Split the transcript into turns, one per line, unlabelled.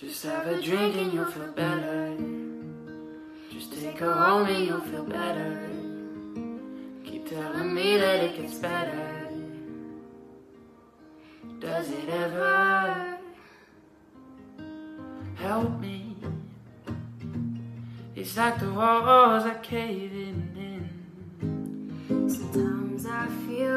Just have a drink and you'll feel better. Just take her home and you'll feel better. Keep telling me that it gets better. Does it ever help me? It's like the walls are caving in. Sometimes I feel.